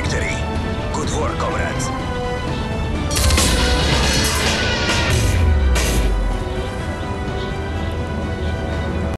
victory. Good work, all